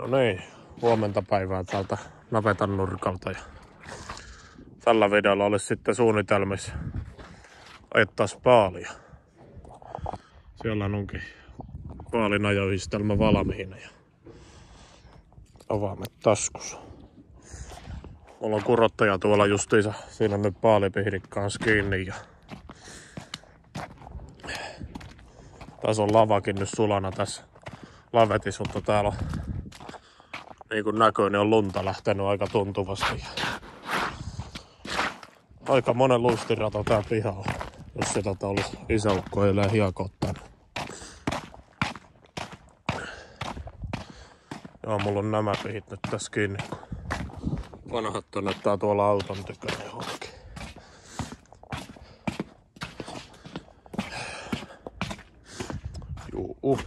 No niin, huomenta päivää täältä navetan nurkalta. Ja tällä videolla olisi sitten suunnitelmissa ajettais paalia. Siellä onkin paalin ajoyhdistelmä valmiina ja avaamet taskussa. Mulla on kurottaja tuolla justiinsa, siinä on nyt paalipihdik kanssa kiinni ja tässä on lavakin nyt sulana tässä lavetissa, mutta täällä on niin kuin näköinen on lunta lähtenyt aika tuntuvasti. Aika monen luistirata tää piha on, jos se tota ollut isäukko ei hiekottanut. Joo, mulla on nämä pihit nyt tässä kiinni. Vanhat näyttää tuolla auton tykönä johonkin. Juu.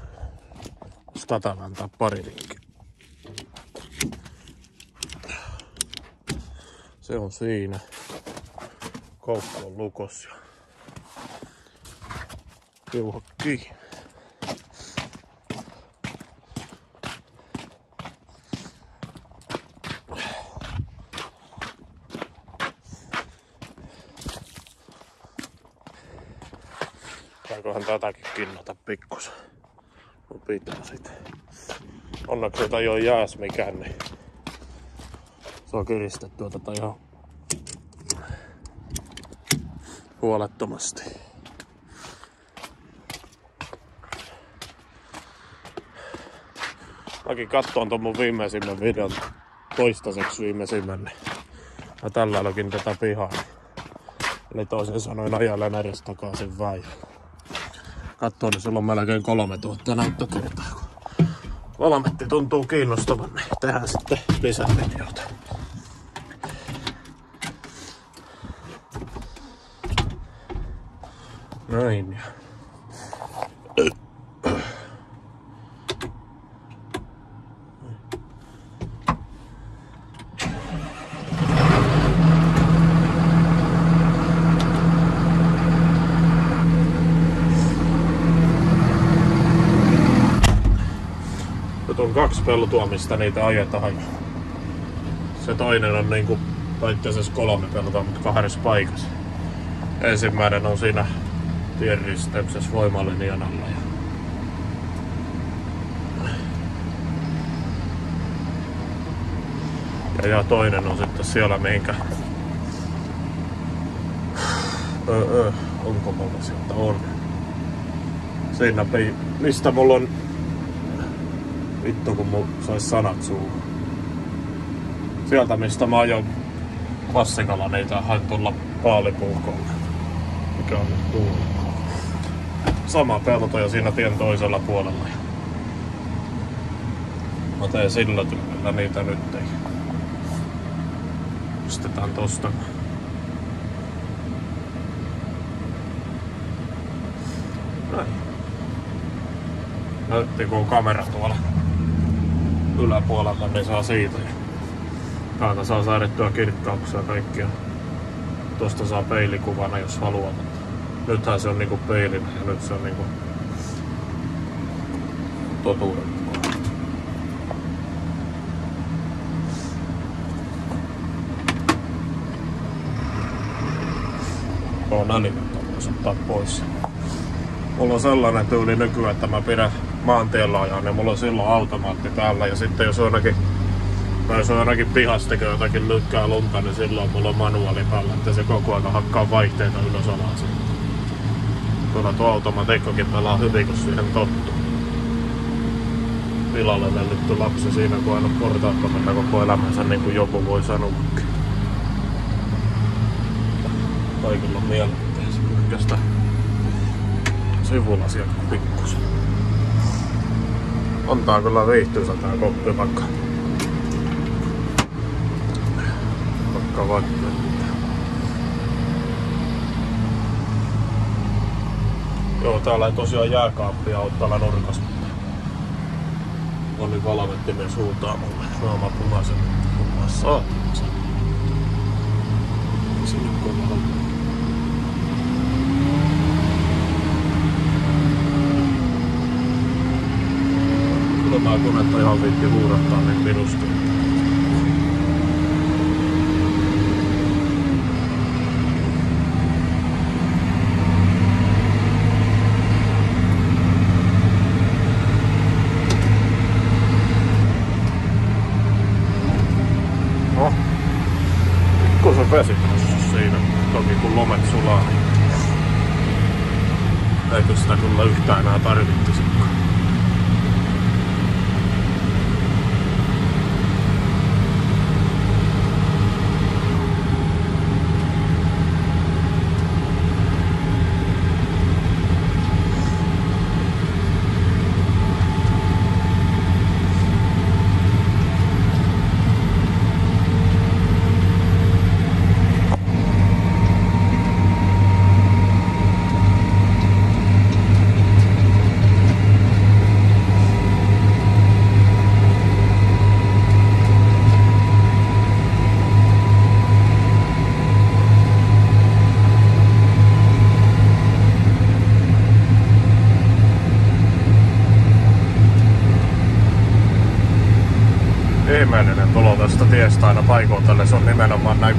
Tätä vääntää pari linkkiä. Se on siinä. Koukku on lukos ja piuhat kiinni. Tätäkin kinnata pikkusen. Mun pitää sit. Onneksi ei ole jääs mikään, niin se on kiristetty tätä ihan huolettomasti. Mäkin katsoin ton mun viimeisimmän videon toistaiseksi viimeisimmän, niin mä tällä alokin tätä pihaa. Eli toisin sanoen ajalle edes takaisin vai. Katsoin, niin sulla on melkein 3000 näyttökertaa. Kun valmetti tuntuu kiinnostavan, niin tehdään sitten lisää videota. Näin. Nyt on kaksi peltoa, mistä niitä ajetaan. Se toinen on niinku, tai itse kolme peltoa, mutta kahdessa paikassa. Ensimmäinen on siinä tienristeyksessä voimalinjan alla. Ja, ja toinen on sitten siellä mihinkä... Öö, onko mulla sieltä on? Siinä pei... Mistä mulla on... Vittu kun mulla sais sanat suuhun. Sieltä mistä mä ajoin klassikalla niitä hain tulla paalipuukolle. Mikä on nyt tullut sama pelto ja siinä tien toisella puolella. Mä teen sillä tyylillä niitä nyt. Pistetään tosta. Näytti kun kamera tuolla yläpuolella, niin saa siitä. Täältä saa säädettyä kirkkauksia kaikkia. Tosta saa peilikuvana jos haluaa nythän se on niinku peilin ja nyt se on niinku totuuden On voisi ottaa pois. Mulla on sellainen tyyli nykyään, että mä pidän maantiellä ajan ja mulla on silloin automaatti täällä ja sitten jos ainakin tai jos on ainakin pihassa tekee jotakin lykkää lunta, niin silloin mulla on manuaali päällä, että se koko ajan hakkaa vaihteita ylös alas. Tuolla tuo automatikkokin pelaa hyvin, kun siihen tottuu. Pilalle lennetty lapsi siinä, kun aina portaatko mennä koko elämänsä, niin kuin joku voi sanoakin. Kaikilla on mielipiteensä pyykästä sivulla sieltä pikkusen. Antaa kyllä viihtyysä tää koppi vaikka. Vaikka vaikka. Joo, täällä ei tosiaan jääkaappia ole täällä nurkassa. Onni valvettimen suuntaan mulle. Naama punaisen. Kummaa saatansa. Sinne. Kyllä katsotaan konetta ihan viitti huudattaa niin minusta. No, pikkusen vesi siinä. Toki kun lomet sulaa, niin eikö sitä kyllä yhtään enää tarvittisikaan. Aina paikoitelle. Se on nimenomaan näin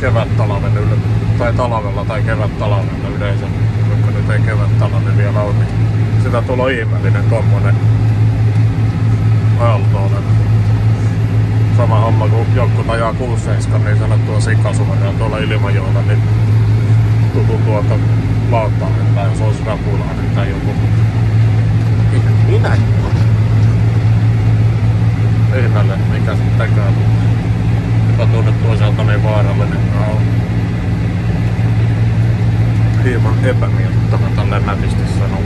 kevät-talven yllä, tai talvella tai kevät-talvella yleensä, vaikka nyt ei kevät-talvi vielä ole, niin sitä tulo ihmeellinen tuommoinen aaltoinen. Sama homma kuin joku ajaa 67 niin sanottua sikasuoraan tuolla Ilmajoella, niin tutu tuolta lauttaan, että jos olisi rapulainen tai joku. Minä ihmeelle, mikä sitten tekee. Joka tunnet toisaalta niin vaarallinen on hieman epämiellyttävä tälle nätisti sanoa.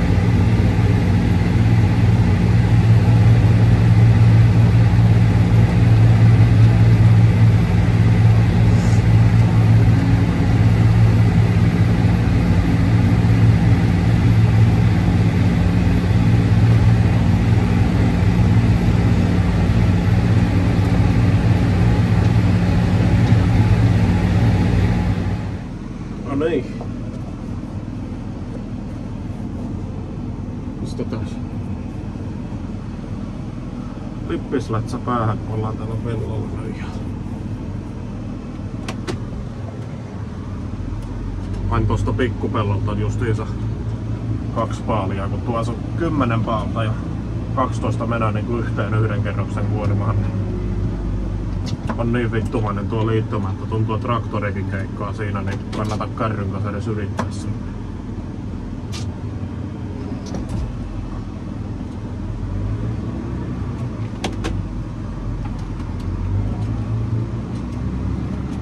No niin. Pistetään lippislätsä päähän, kun ollaan täällä pellolla nyt. Hain tosta pikkupellolta justiinsa kaksi paalia, kun tuossa on kymmenen paalta ja 12 menee niin yhteen yhden kerroksen kuormaan. On niin vittumainen tuo liittymä, että tuntuu, traktorikin keikkaa siinä, niin kannata kärryn kanssa edes yrittää sen.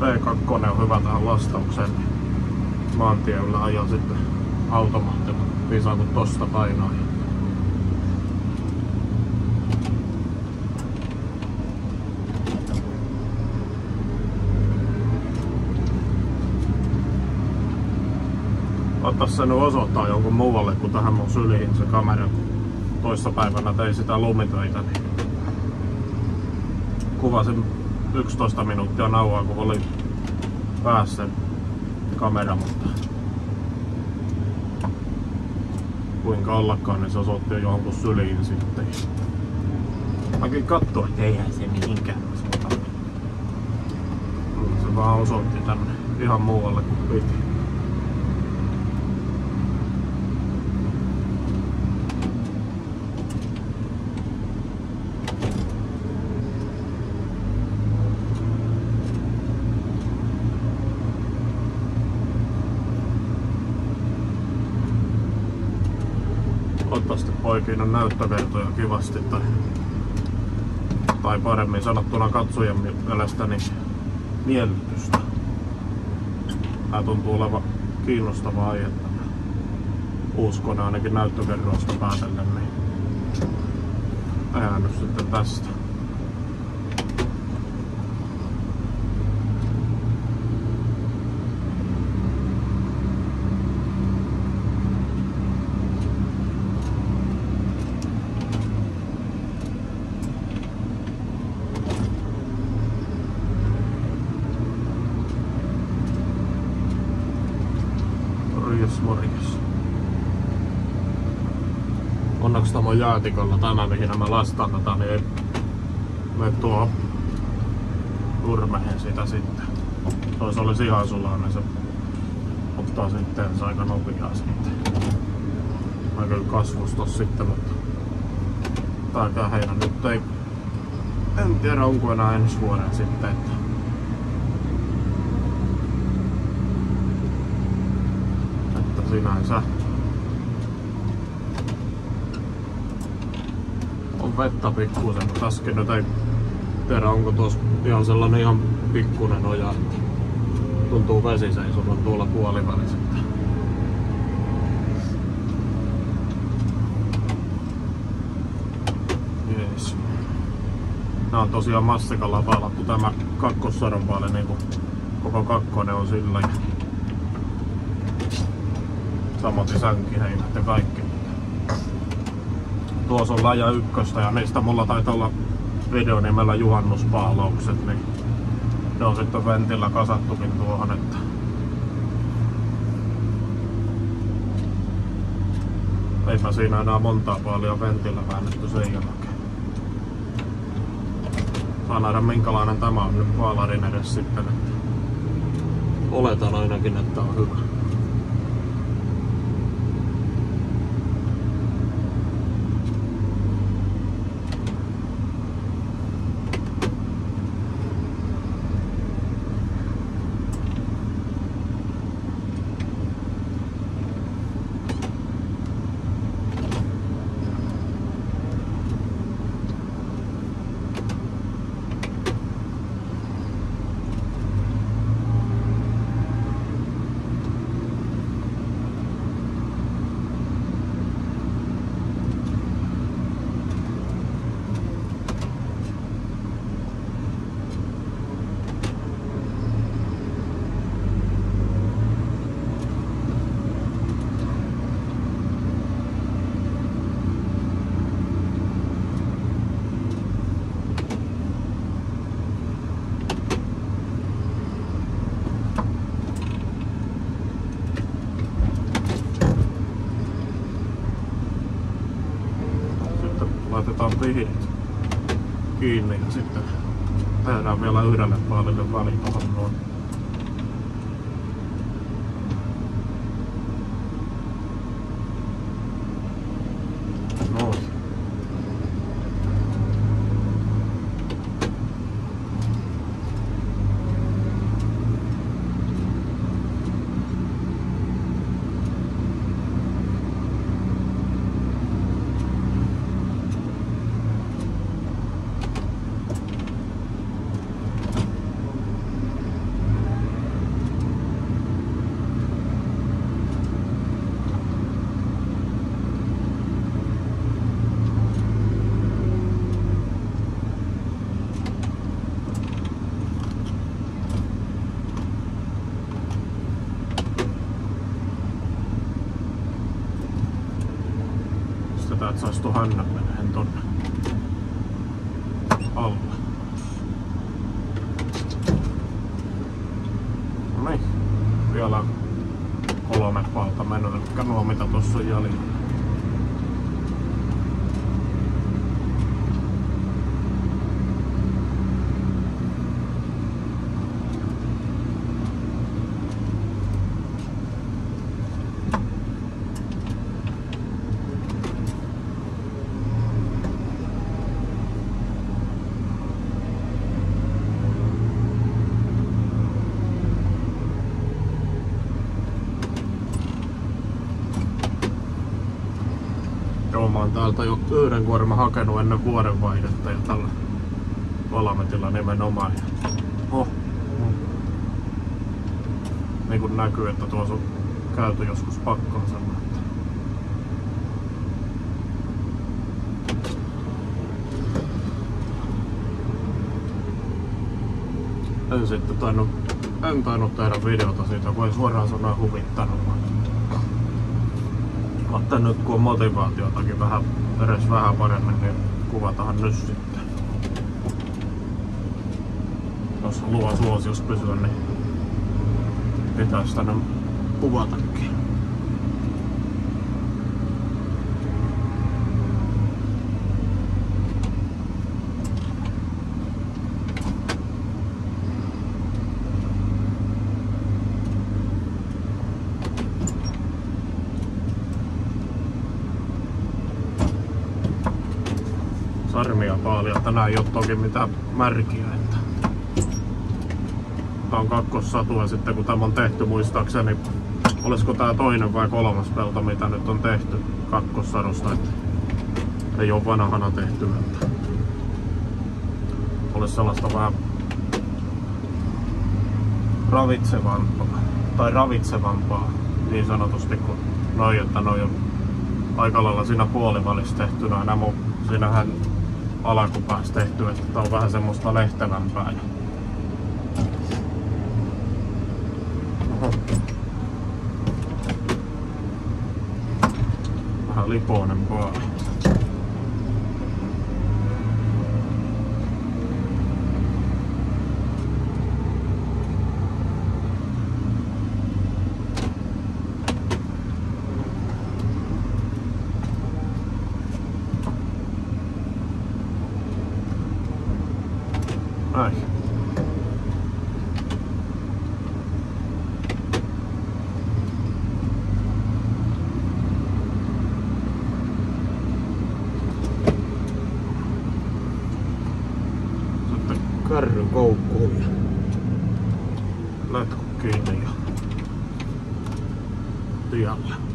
P2 on hyvä tähän lastaukseen. Maantiellä ajaa sitten automaattilla. Viisaa kun tosta painaa. Ottais se nyt osoittaa jonkun muualle kuin tähän mun syliin se kamera. Toissa päivänä tein sitä lumitöitä, niin kuvasin 11 minuuttia nauhaa, kun oli päässä kamera, mutta kuinka ollakaan, niin se osoitti jo jonkun syliin sitten. Mäkin katsoin, että eihän se mihinkään olisi. Se vaan osoitti tänne ihan muualle kuin piti. Toivottavasti poikiin näyttövertoja kivasti tai, tai paremmin sanottuna katsojan mielestä niin miellytystä. Tää tuntuu olevan kiinnostava aihe tämä kone ainakin näyttöverroista päätellen, niin nyt sitten tästä. Onneksi tämä mihin mä lastaan tätä, niin me tuo turmehen sitä sitten. Tois olisi ihan sulainen, se ottaa sitten se aika nopeaa sitten. Mä kyllä kasvustos sitten, mutta tääkään heidän nyt ei en tiedä onko enää ensi vuoden sitten. Että sinänsä vettä pikkuisen, äsken nyt ei tiedä onko tuossa ihan sellainen ihan pikkunen oja, tuntuu vesi tuolla puolivälissä. Jees. Nää on tosiaan massikalla paalattu tämä niin kuin koko kakkonen on sillä. Samoin sänkiheinät ja kaikki. Tuossa on laja ykköstä ja niistä mulla taitaa olla videonimellä juhannuspaalaukset, niin ne on sitten ventillä kasattukin tuohon, että eipä siinä enää montaa paljon ventillä väännetty sen jälkeen. Saa nähdä minkälainen tämä on nyt vaalarin edes sitten, että oletan ainakin, että on hyvä. on the Defining To 1000 täältä jo yhden kuorman hakenut ennen vuodenvaihdetta ja tällä Valametilla nimenomaan. Ja- Oh. Mm. Niin kuin näkyy, että tuossa on käyty joskus pakkaasella. että- En sitten tainnut, en tainnut tehdä videota siitä, kun ei suoraan sanoa huvittanut. Mutta nyt kun on motivaatiotakin vähän, edes vähän paremmin, niin kuvataan nyt sitten. Jos haluaa suosiossa pysyä, niin pitäisi tänne kuvatakin. Paljon. Tänään ei ole toki mitään märkiä. Että... Tää on kakkossatu ja sitten kun tämä on tehty muistaakseni, olisiko tää toinen vai kolmas pelto mitä nyt on tehty kakkossadosta. Että ei ole vanhana tehty. Että olisi sellaista vähän ravitsevampaa tai ravitsevampaa niin sanotusti kuin noin, että noin on aika lailla siinä puolivälissä tehty nämä siinähän alakupäässä tehty, että tää on vähän semmoista lehtevämpää. Vähän lipoinen puoli. Näin. Sitten kärry koukkuun ja letku kiinni ja tielle.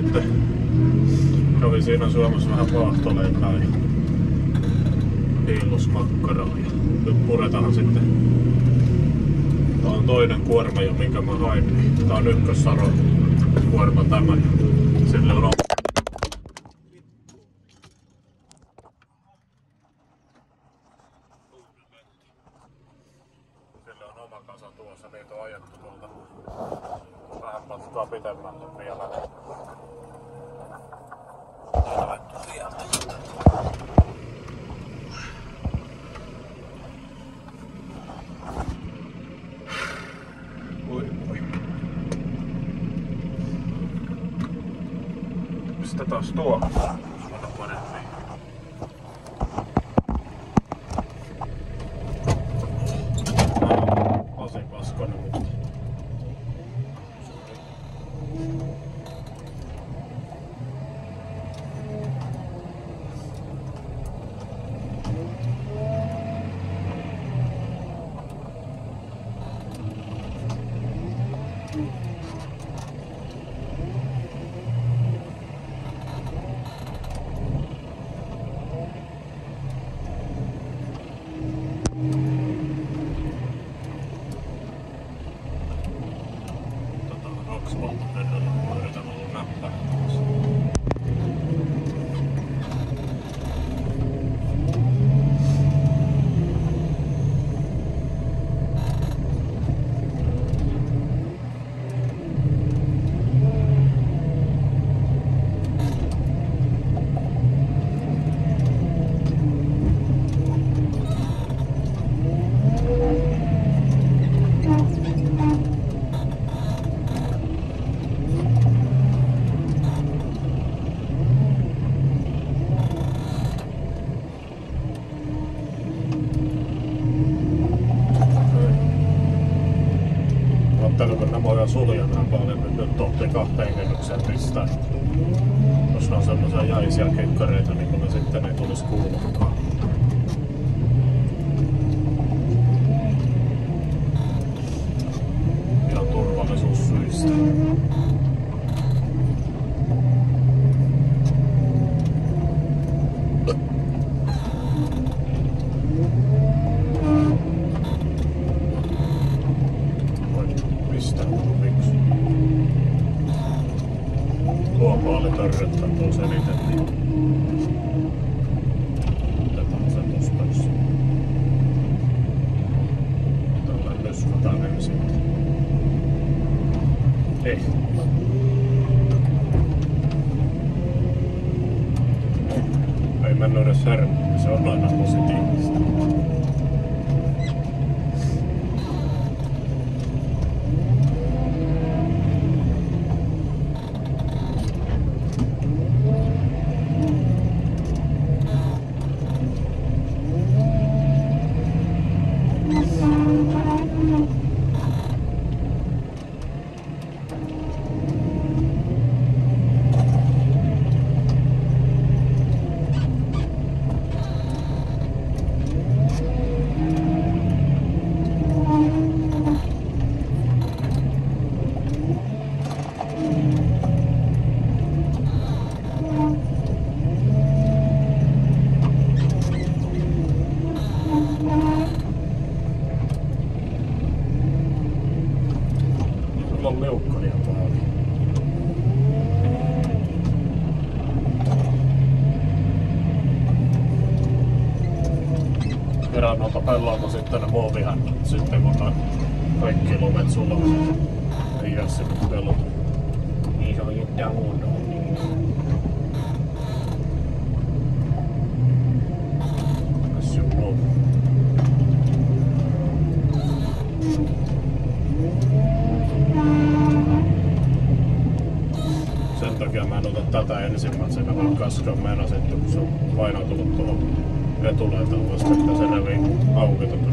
Sitten, kävin siinä syömässä vähän vaahtoleipää ja hiillusmakkaraa. Ja nyt puretaan sitten. Tää on toinen kuorma jo, minkä mä hain. Tää on ykkössaro kuorma tämä. Tuo puoli törröttää tuossa eniten. Niin perannolta pellolta sitten ne muovihännät. Sitten kun ne kaikki lomet sulaa, niin ei jää sinne pellolle. Niin se on juttua huonoa. Tässä on loppu. Sen takia mä en ota tätä vaan kaskaan meinasin, että kun se on painautunut tuohon etuleitaan vasta, että se revii auki tota.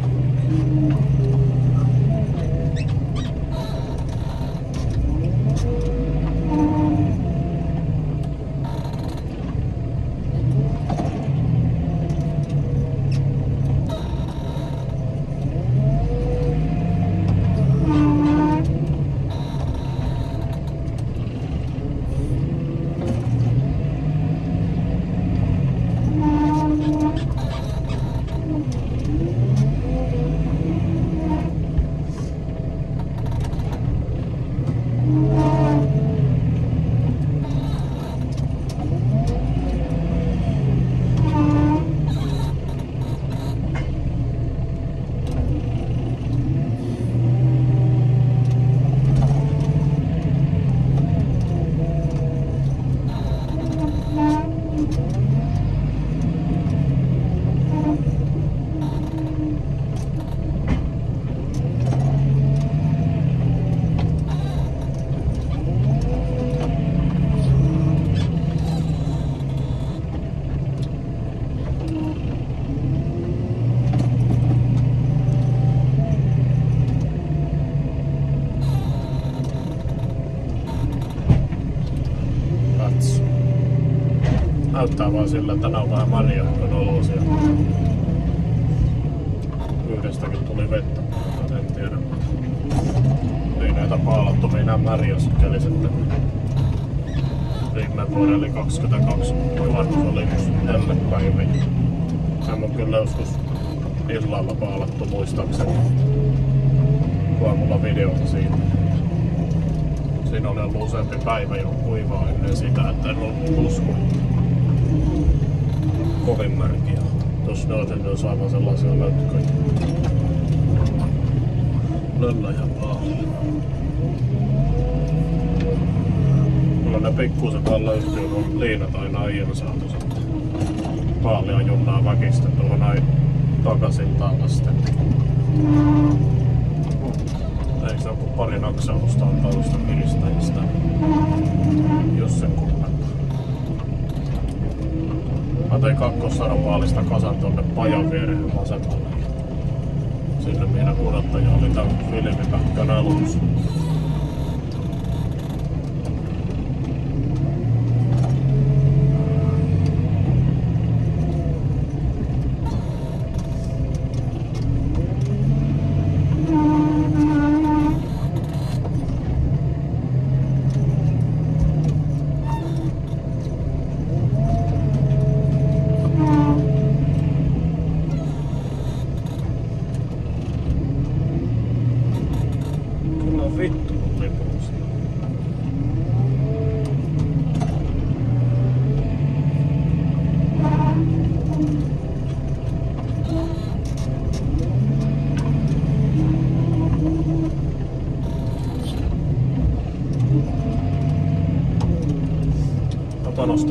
Katso. Vaan sillä, että nämä on vähän marjahkon olosia. Yhdestäkin tuli vettä, mutta en tiedä. Ei näitä paalattu meinaa märiä sikäli sitten. Viime vuonna eli 22 juhannus oli tälle päivä. Hän on kyllä joskus illalla paalattu muistaakseni. Kuvaa mulla videota siitä. Siinä oli ollut useampi päivä jo kuivaa ennen sitä, että en ollut uskonut. Kovin märkiä. Tuossa ne on aivan sellaisia lötköjä. Löllä ja paahia. Mulla ne pikkuset vaan löytyy, kun liinat aina aiemmin saatu sitten. Paalia junnaa väkistä tuohon näin takaisin vasten. Eikö se ole kuin pari naksausta on tausta kiristäjistä? Jos sen kummempaa. Mä tein kakkossaropaalista kasan tonne pajan viereen vasemmalle. Sinne meidän kudottaja oli tän filmipätkän alussa. Kyllä vittu kun lipuus.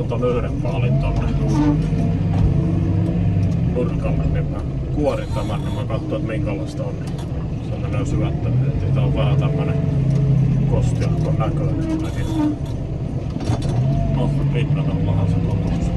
Mä panostan ton yhden paalin tonne nurkalle, niin mä kuorin tämän ja mä katsoin, että minkälaista on. Niin sellainen syvättäminen, että tää on vähän tämmönen kostiahkon näköinen. No, pinnadallahan se totuus,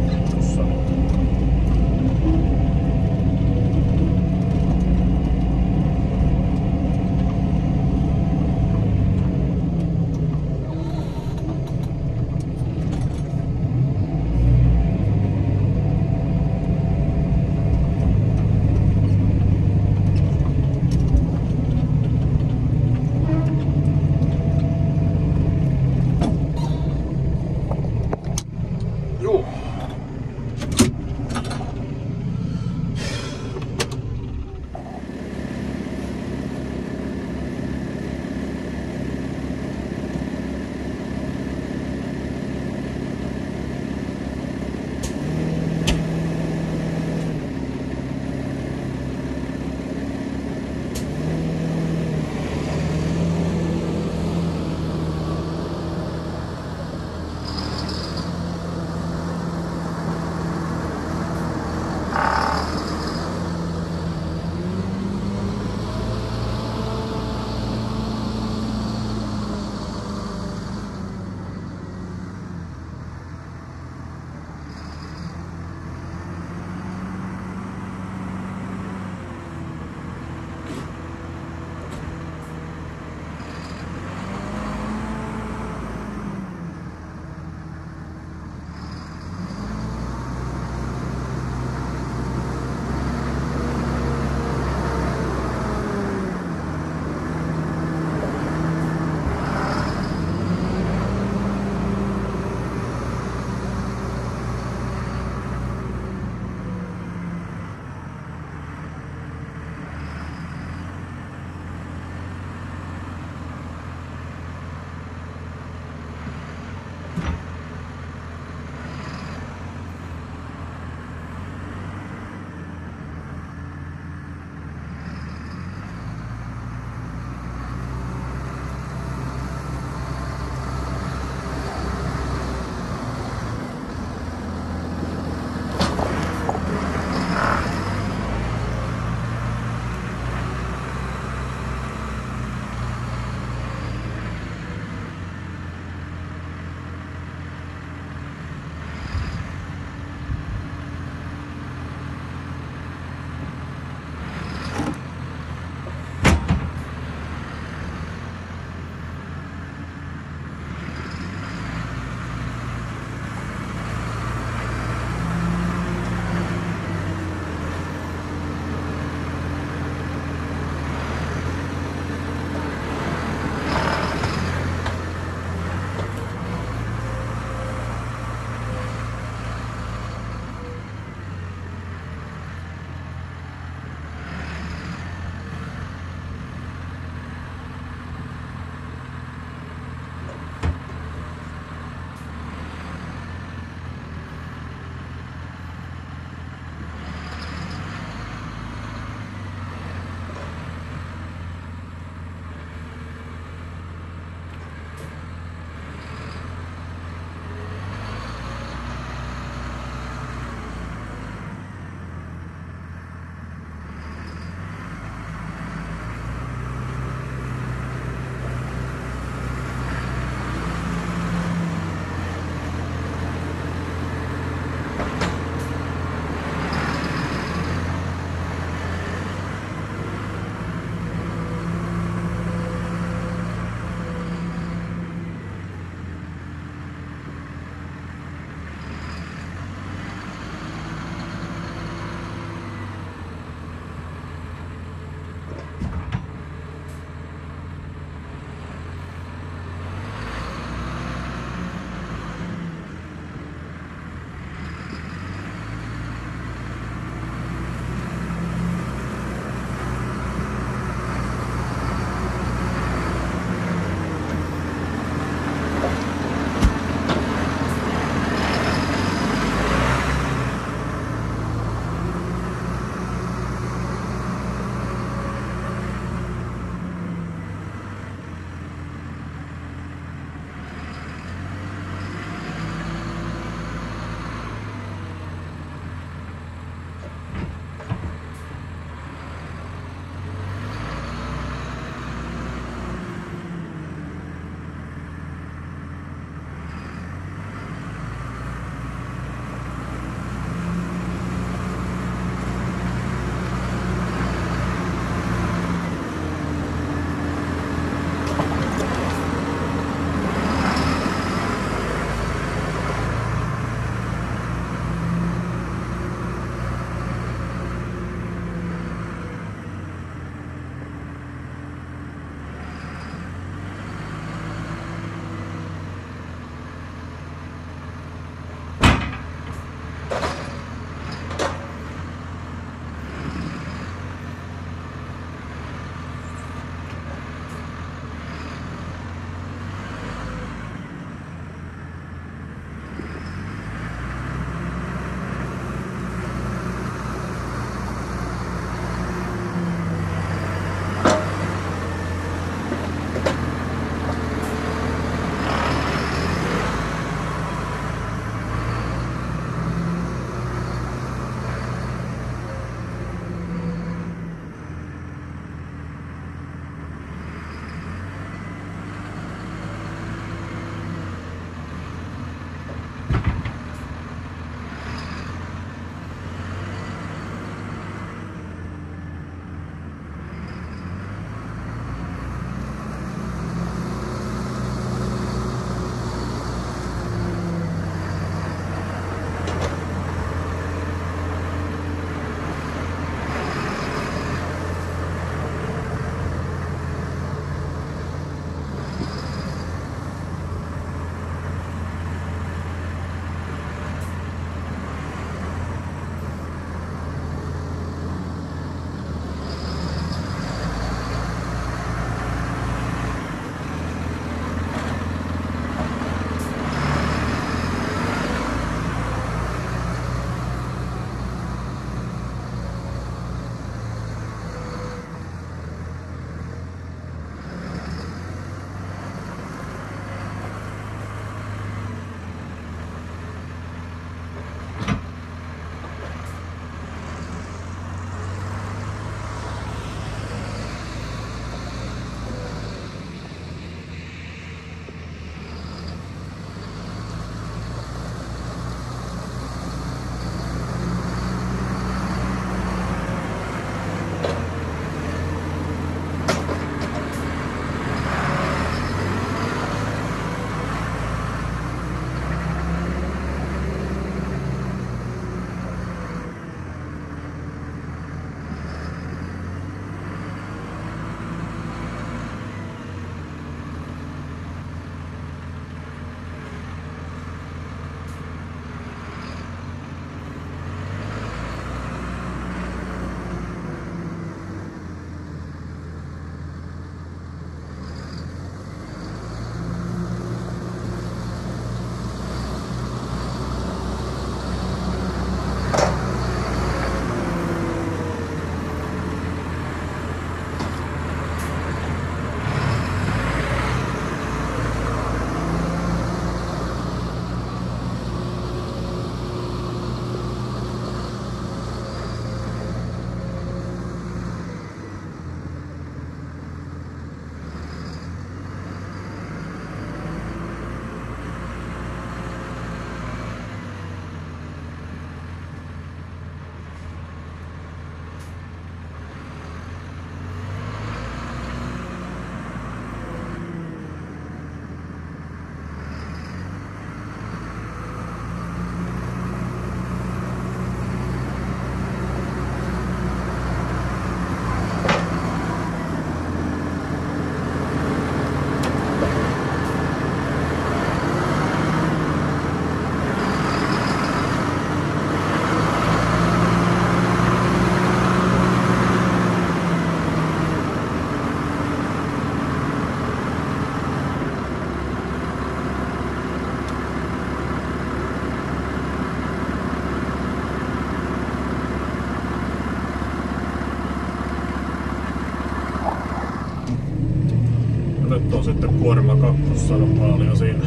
kuorma kakkossaropaali ja siinä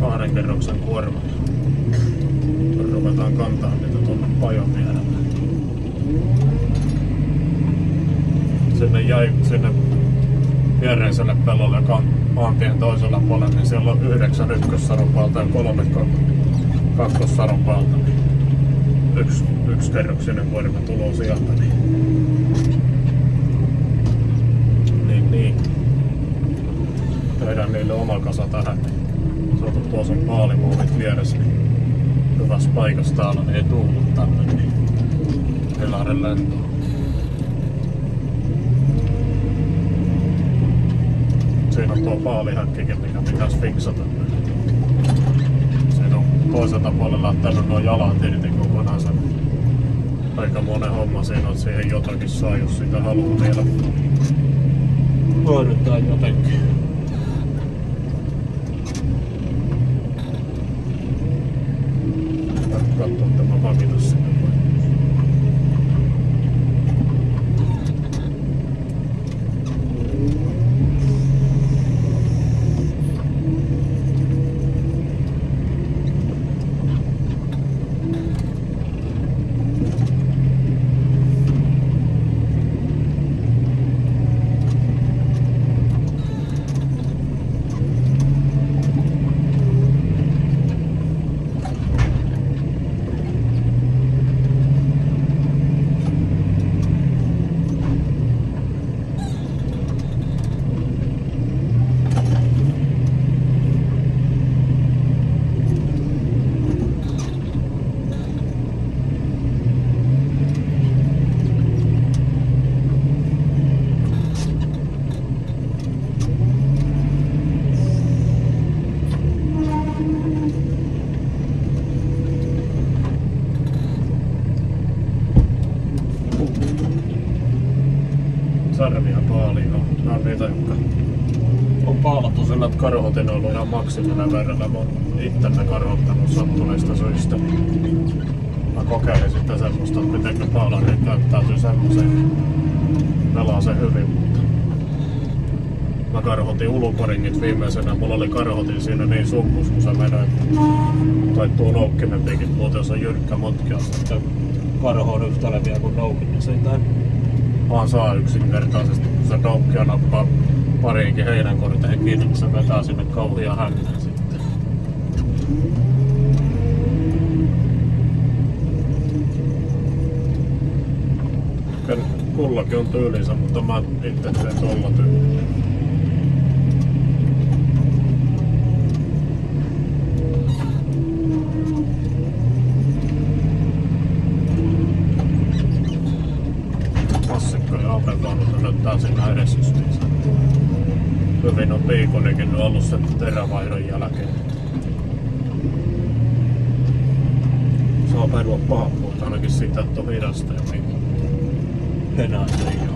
kahden kerroksen kuorma. Ruvetaan kantaa niitä tuonne pajon vierelle. Sinne jäi sinne viereiselle pellolle, joka on maantien toisella puolella, niin siellä on yhdeksän ykkössaropaalta ja kolme kak- kakkossaropaalta. Niin yksi, yksi kerroksinen kuorma tulee sieltä. Niin, niin. Niille oma kasa tähän. Niin tuossa on paalimuovit vieressä. Niin hyvässä paikassa täällä, ei tullut tänne. Niin Helaren lentoon. Siinä on tuo paalihäkkikin, mikä pitäisi fiksata. Siinä on toiselta puolella lähtenyt nuo jalat irti kokonaan sen. Aika monen homma siinä on, siihen jotakin saa, jos sitä haluaa vielä hoidetaan jotenkin. Katsoa tämä vakita sinne. sarvia paljon. Nämä on niitä, jotka on että karhotin on ollut ihan maksimina verralla. Mä oon itse ne karhottanut sattuneista syistä. Mä kokeilin sitten semmoista, että miten paalarit käyttäytyy semmoiseen. Pelaa se hyvin, mutta mä karhotin ulukoringit viimeisenä. Mulla oli karhotin siinä niin summus, kun se menee. Taittuu noukkimen piikit, muuten jos on jyrkkä mutki on sitten karho on yhtäleviä kuin noukin, niin siitä vaan saa yksinkertaisesti, kun se noukkia nappaa pariinkin heinänkorteihin niin se vetää sinne kauhia hännään sitten. Kullakin on tyylinsä, mutta mä itse teen tuolla tyyliin. Massikko ja apekoonut näyttää siinä edes justiinsa. Hyvin on sen terävaihdon jälkeen. Saa perua pahan puolta ainakin siitä, että on hidasta ja niin enää ei oo.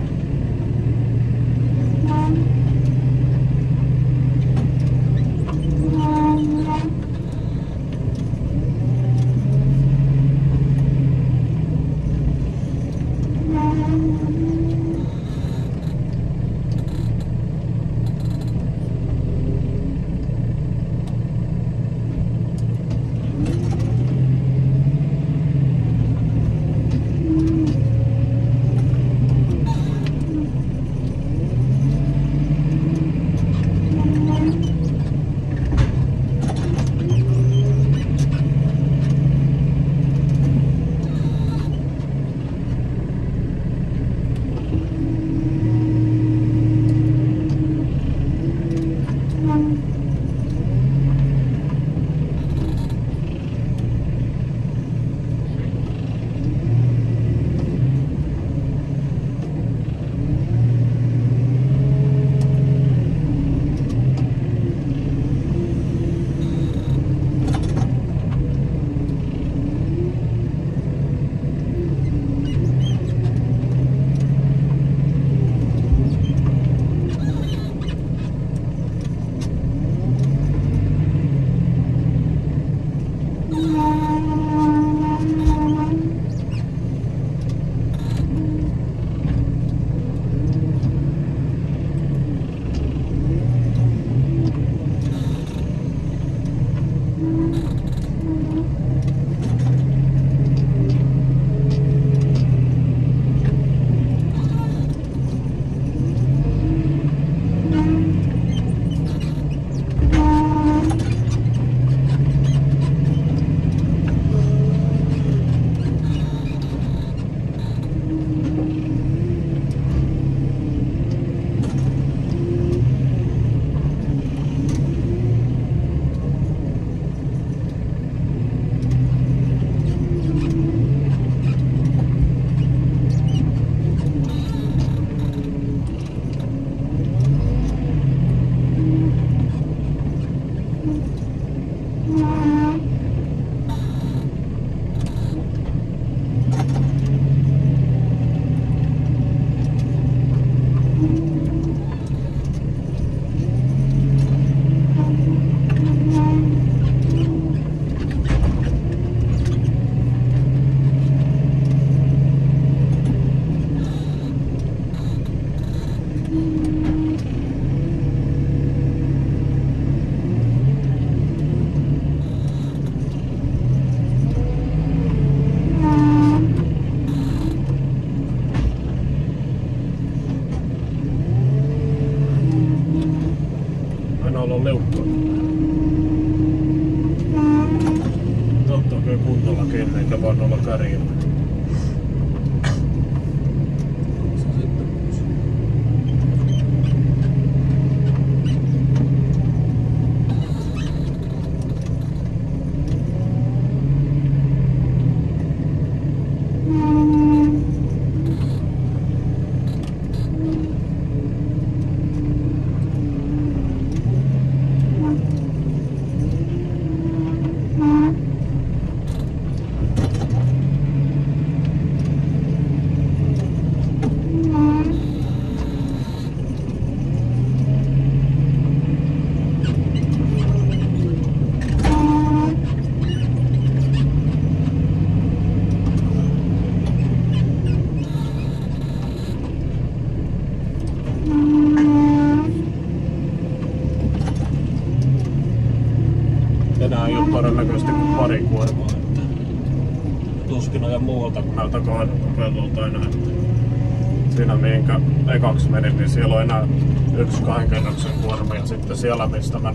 Mistä mä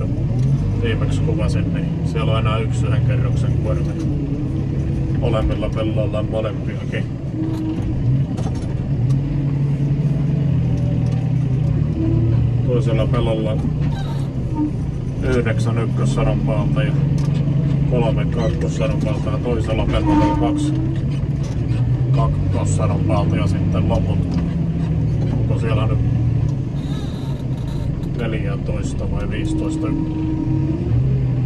viimeksi kuvasin, niin siellä on enää yksi yhden kerroksen kuorma. Molemmilla pelloilla on molempiakin. Toisella pellolla yhdeksän ykkössadon päältä ja kolme kakkossadon päältä ja toisella pellolla kaksi kakkossadon päältä ja sitten loput. Onko siellä nyt 14 vai 15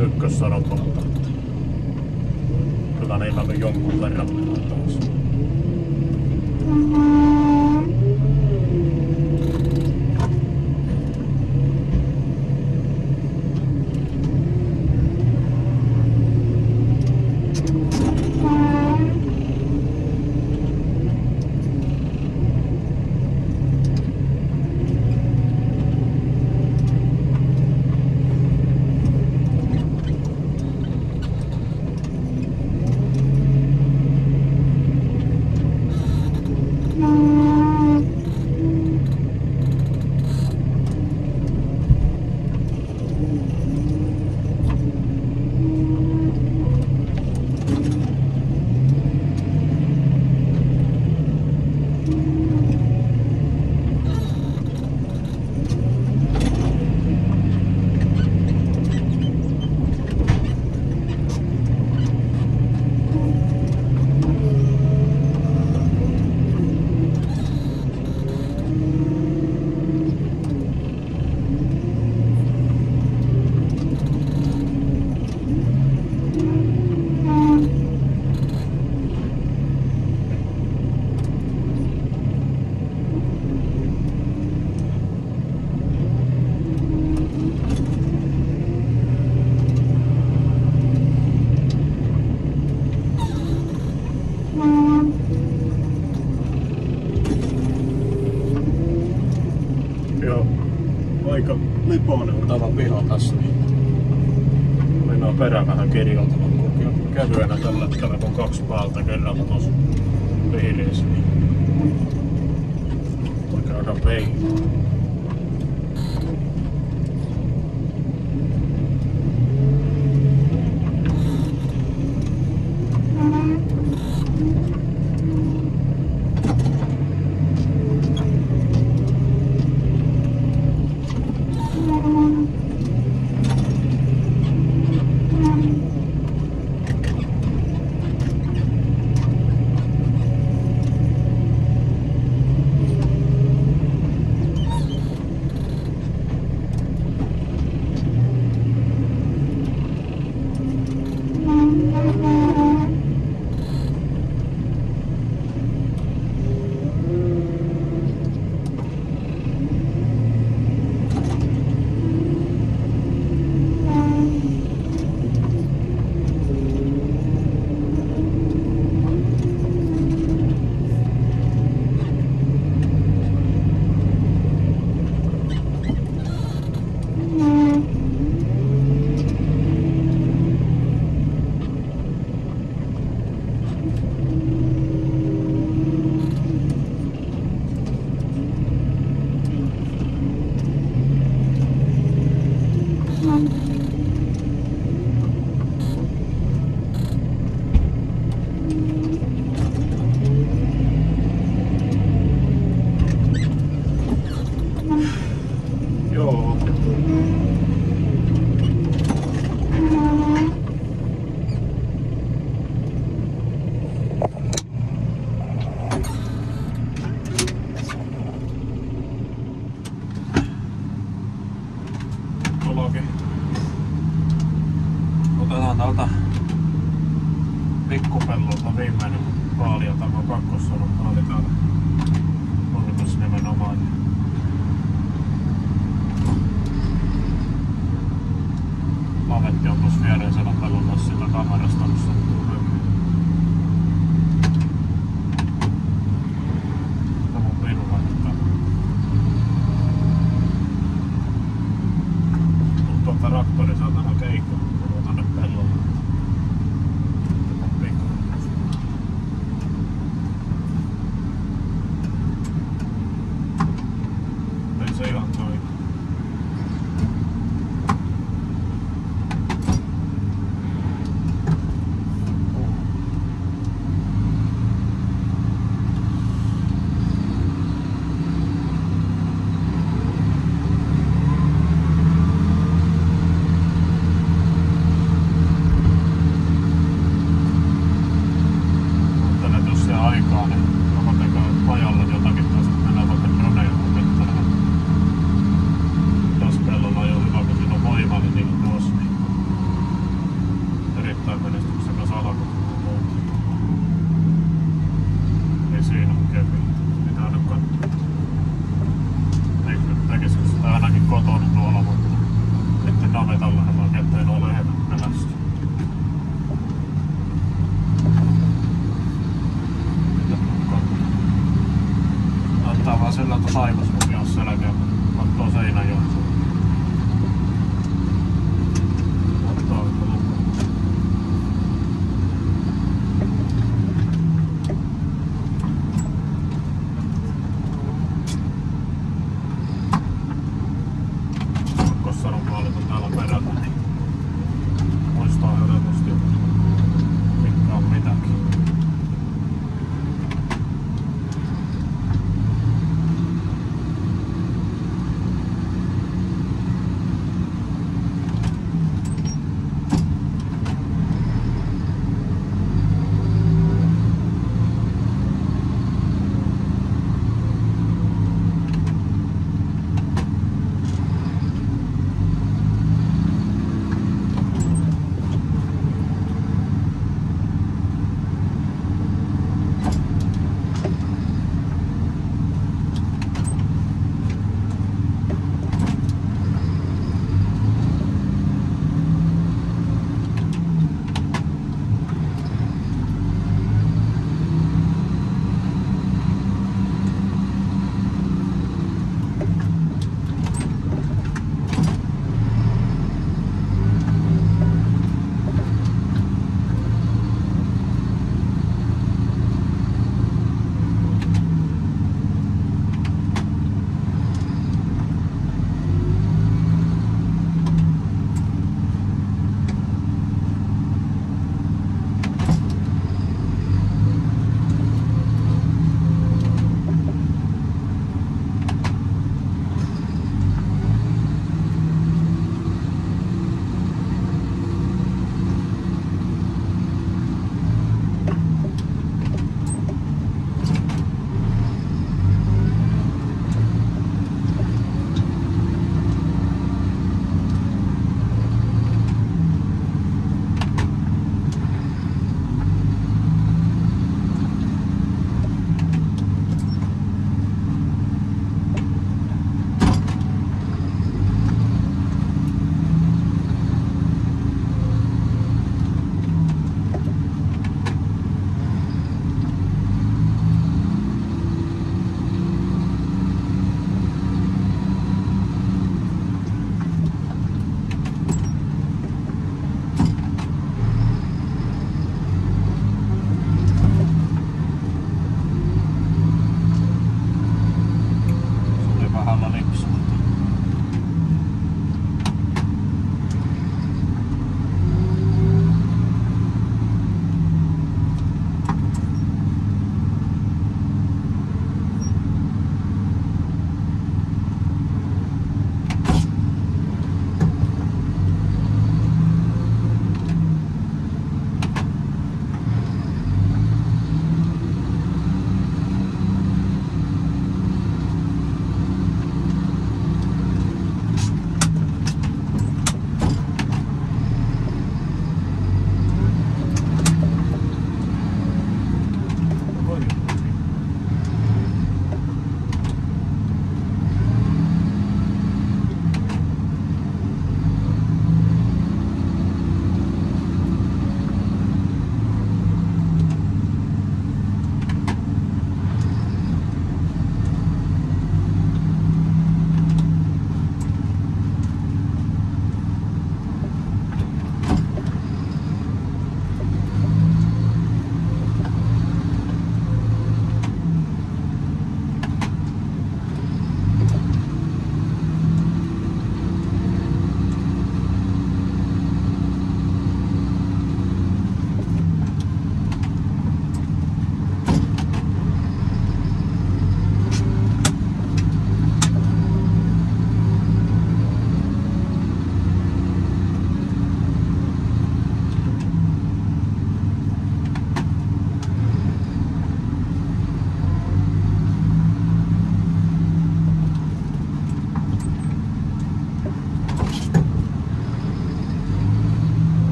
ykkössadon päältä? Kyllä niillä on jonkun verran mennä taas. Joo, aika lipoinen on tämä piha tässä. Niin mennään perä vähän kirjoitella, kun kevyenä tällä hetkellä, kun kaksi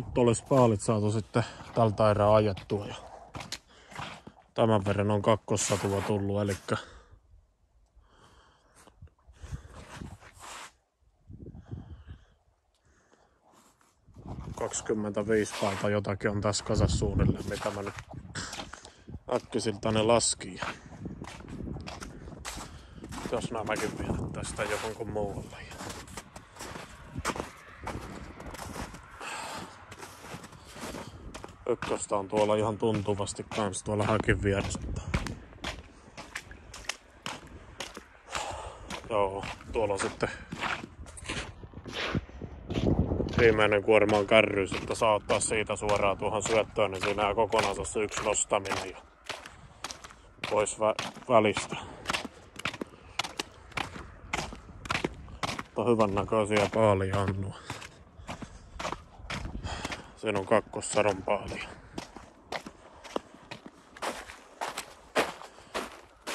nyt olisi paalit saatu sitten tältä erää ajettua ja tämän verran on kakkossatua tullut, eli 25 paalta jotakin on tässä kasassa suunnilleen, mitä mä nyt äkkisiltä ne laski. Jos nämäkin viedä tästä johonkin muualle. Ykköstä on tuolla ihan tuntuvasti kans tuolla häkin vieressä. Joo, tuolla on sitten viimeinen kuorma on kärryys, että saa ottaa siitä suoraan tuohon syöttöön, niin siinä on kokonaan se yksi nostaminen ja pois vä- välistä. Mutta hyvän näköisiä paalia on Siinä on kakkossadon paalia.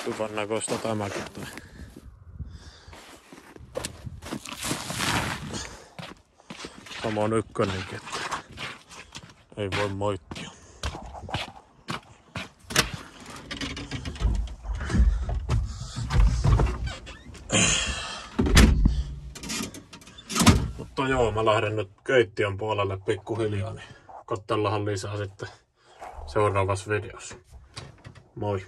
Hyvän näköistä tämäkin. Samoin ykkönenkin. Ei voi moittia. Mutta joo, mä lähden nyt keittiön puolelle pikkuhiljaa, niin katsellahan lisää sitten seuraavassa videossa. Moi!